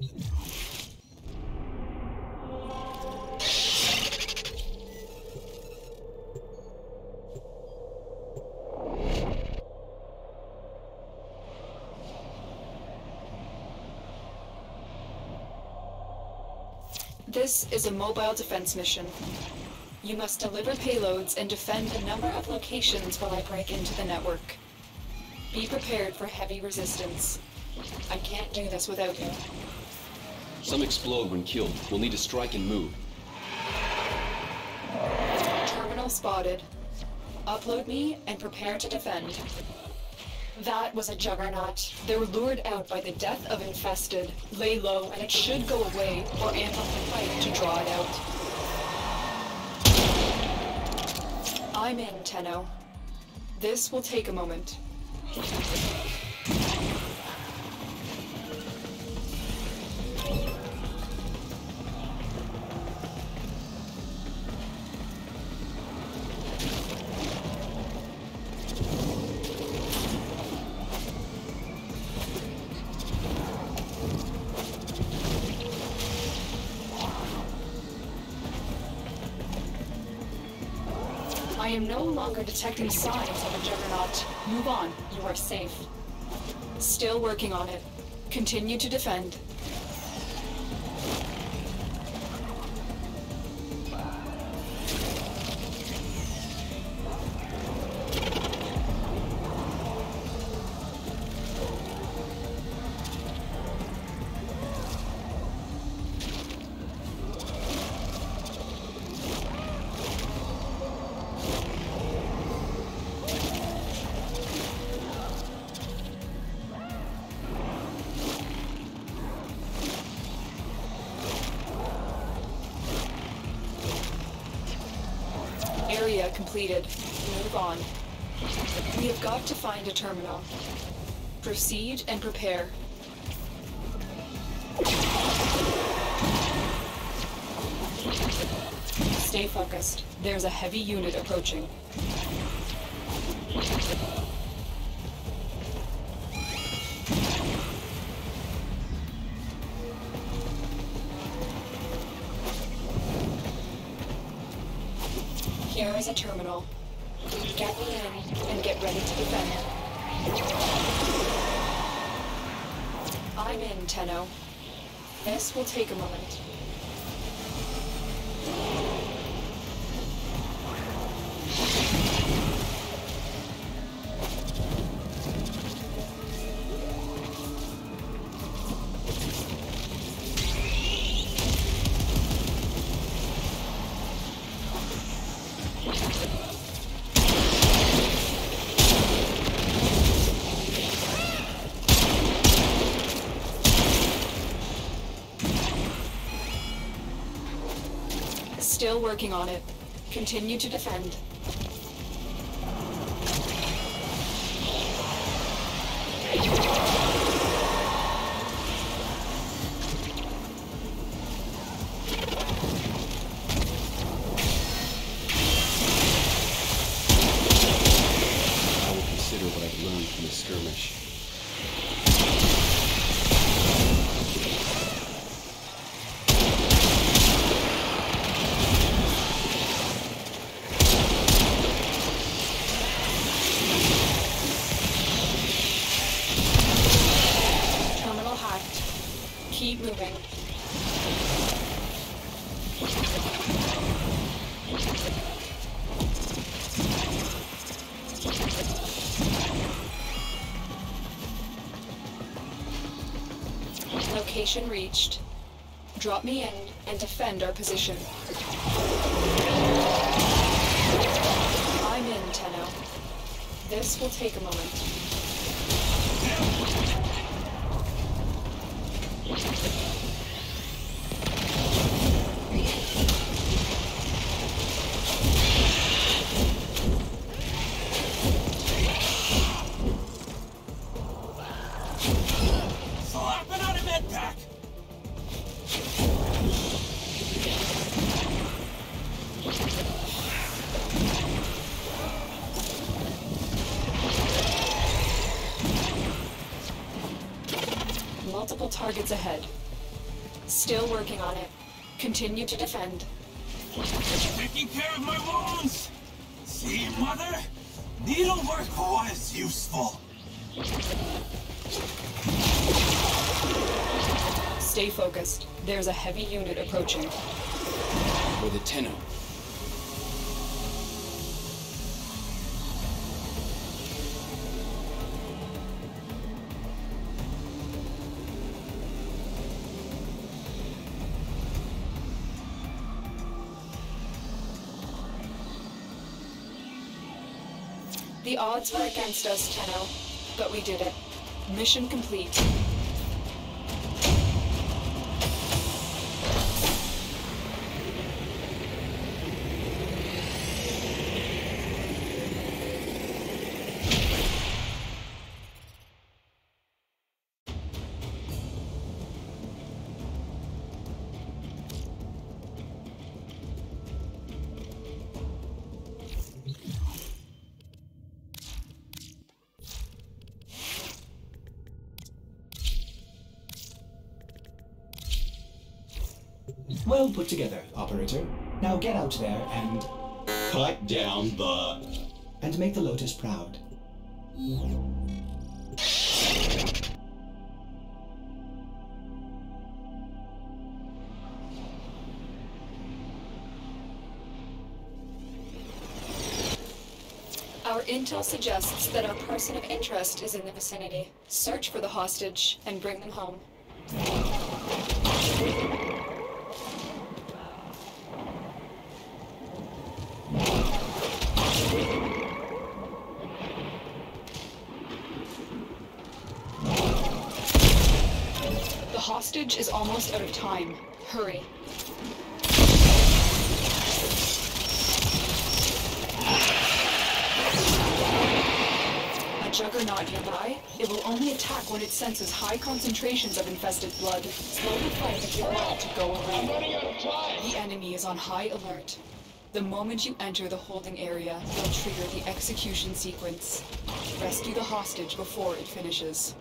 This is a mobile defense mission. You must deliver payloads and defend a number of locations while I break into the network. Be prepared for heavy resistance. I can't do this without you. Some explode when killed. We'll need to strike and move. Terminal spotted. Upload me and prepare to defend. That was a juggernaut. They were lured out by the death of Infested. Lay low and it should go away or amp up the fight to draw it out. I'm in, Tenno. This will take a moment. I am no longer detecting signs of a juggernaut. Move on. You are safe. Still working on it. Continue to defend. Completed. Move on. We have got to find a terminal. Proceed and prepare. Stay focused. There's a heavy unit approaching. Here is a terminal. Get me in and get ready to defend. I'm in, Tenno. This will take a moment. Still working on it. Continue to defend. I will consider what I've learned from the skirmish. Moving. Location reached. Drop me in and defend our position. I'm in, Tenno. This will take a moment. Thank you. Multiple targets ahead. Still working on it. Continue to defend. Taking care of my wounds! See, Mother? Needlework was useful. Stay focused. There's a heavy unit approaching. Or the Tenno. The odds were against us, Tenno, but we did it. Mission complete. Well put together, operator. Now get out there and Cut down the. and make the Lotus proud. Our intel suggests that our person of interest is in the vicinity. Search for the hostage and bring them home. The hostage is almost out of time. Hurry. A juggernaut nearby. It will only attack when it senses high concentrations of infested blood. Slowly fight if you want to go away. The enemy is on high alert. The moment you enter the holding area, they'll trigger the execution sequence. Rescue the hostage before it finishes.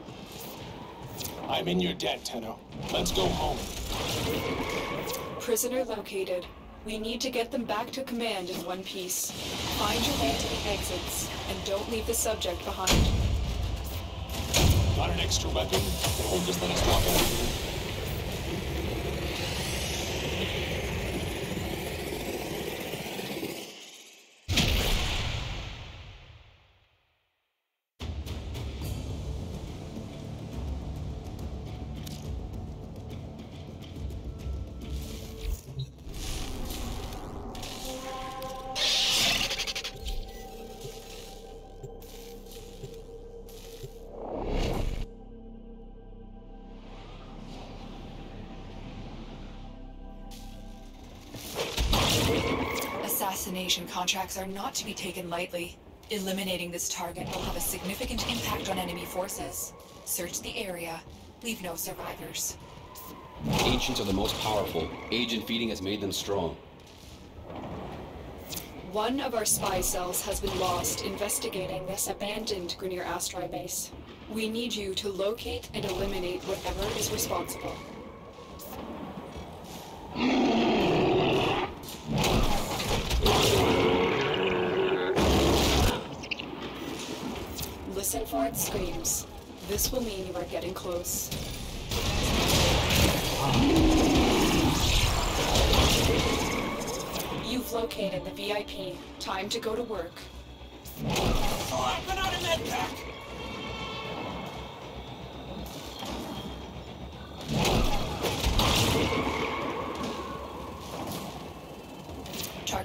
I'm in your debt, Tenno. Let's go home. Prisoner located. We need to get them back to command in one piece. Find your way to the exits, and don't leave the subject behind. Got an extra weapon? Or just let us walk out? Assassination contracts are not to be taken lightly. Eliminating this target will have a significant impact on enemy forces. Search the area. Leave no survivors. Ancients are the most powerful. Agent feeding has made them strong. One of our spy cells has been lost investigating this abandoned Grineer asteroid base. We need you to locate and eliminate whatever is responsible. Listen for its screams. This will mean you are getting close. You've located the VIP. Time to go to work. Oh, Slapping out a med pack!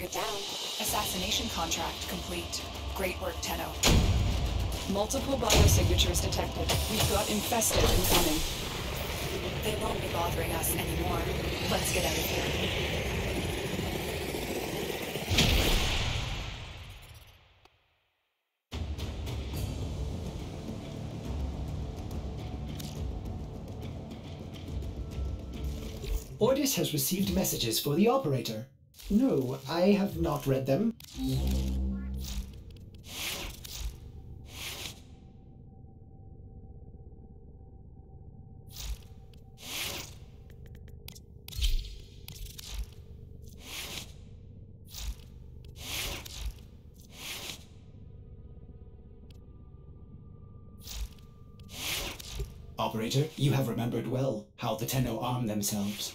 Target down. Assassination contract complete. Great work, Tenno. Multiple biosignatures detected. We've got infested incoming. They won't be bothering us anymore. Let's get out of here. Ordis has received messages for the operator. No, I have not read them. Operator, you have remembered well how the Tenno arm themselves.